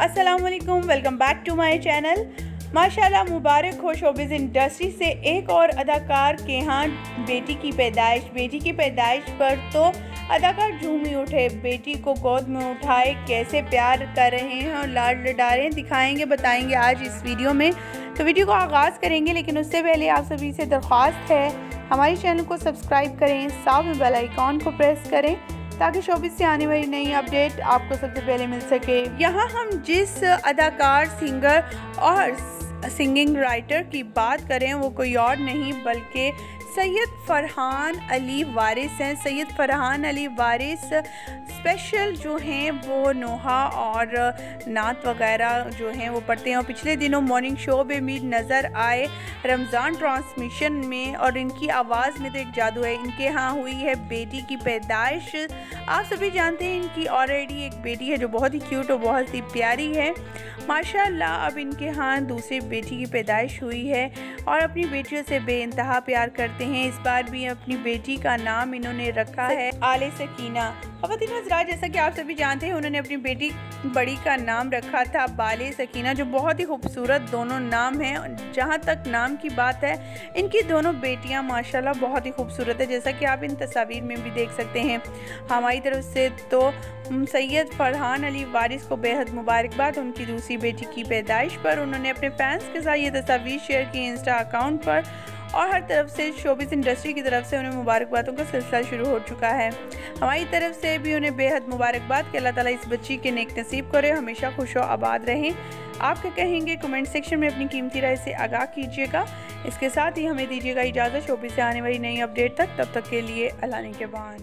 अस्सलाम वालेकुम back to my channel माशाल्लाह मुबारक हो शोबिज़ इंडस्ट्री से एक और अदाकार के यहाँ बेटी की पैदाइश। बेटी की पैदाइश पर तो अदाकार झूम ही उठे। बेटी को गोद में उठाए कैसे प्यार कर रहे हैं और लाड लड़ा रहे हैं दिखाएँगे, बताएँगे आज इस वीडियो में। तो वीडियो को आगाज़ करेंगे, लेकिन उससे पहले आप सभी से दरख्वास्त है, हमारे चैनल को सब्सक्राइब करें, साथ में बेल आइकॉन को प्रेस करें। ताकि शोबिस से आने वाली नई अपडेट आपको सबसे पहले मिल सके। यहाँ हम जिस अदाकार, सिंगर और सिंगिंग राइटर की बात करें, वो कोई और नहीं, बल्कि सैयद फरहान अली वारिस हैं। सैयद फरहान अली वारिस स्पेशल जो हैं वो नोहा और नात वगैरह जो हैं वो पढ़ते हैं। और पिछले दिनों मॉर्निंग शो में भी नज़र आए। रमज़ान ट्रांसमिशन में और इनकी आवाज़ में तो एक जादू है। इनके यहाँ हुई है बेटी की पैदाइश। आप सभी जानते हैं इनकी ऑलरेडी एक बेटी है जो बहुत ही क्यूट और बहुत ही प्यारी है। माशाल्लाह, अब इनके यहाँ दूसरी बेटी की पैदाइश हुई है। और अपनी बेटियों से बेानतहा प्यार करते हैं। इस बार भी अपनी बेटी का नाम इन्होंने रखा है, आले सकीना। खवतिन हजरा जैसा कि आप सभी जानते हैं, उन्होंने अपनी बेटी बड़ी का नाम रखा था, बाले सकीना, जो बहुत ही खूबसूरत दोनों नाम हैं। जहाँ तक नाम की बात है, इनकी दोनों बेटियाँ माशाल्लाह बहुत ही खूबसूरत है, जैसा कि आप इन तस्वीर में भी देख सकते हैं। हमारी तरफ़ से तो सैयद फरहान अली वारिस को बेहद मुबारकबाद, उनकी दूसरी बेटी की पैदाइश पर। उन्होंने अपने फैंस के साथ ये तस्वीर शेयर की इंस्टा अकाउंट पर। और हर तरफ़ से शोबिस इंडस्ट्री की तरफ़ से उन्हें मुबारकबादों का सिलसिला शुरू हो चुका है। हमारी तरफ़ से भी उन्हें बेहद मुबारकबाद कि अल्लाह ताला इस बच्ची के नेक नसीब करे, हमेशा खुश और आबाद रहें। आप क्या कहेंगे कमेंट सेक्शन में अपनी कीमती राय से आगाह कीजिएगा। इसके साथ ही हमें दीजिएगा इजाज़त शोबिस से आने वाली नई अपडेट तक। तब तक के लिए अल्लाह के बाद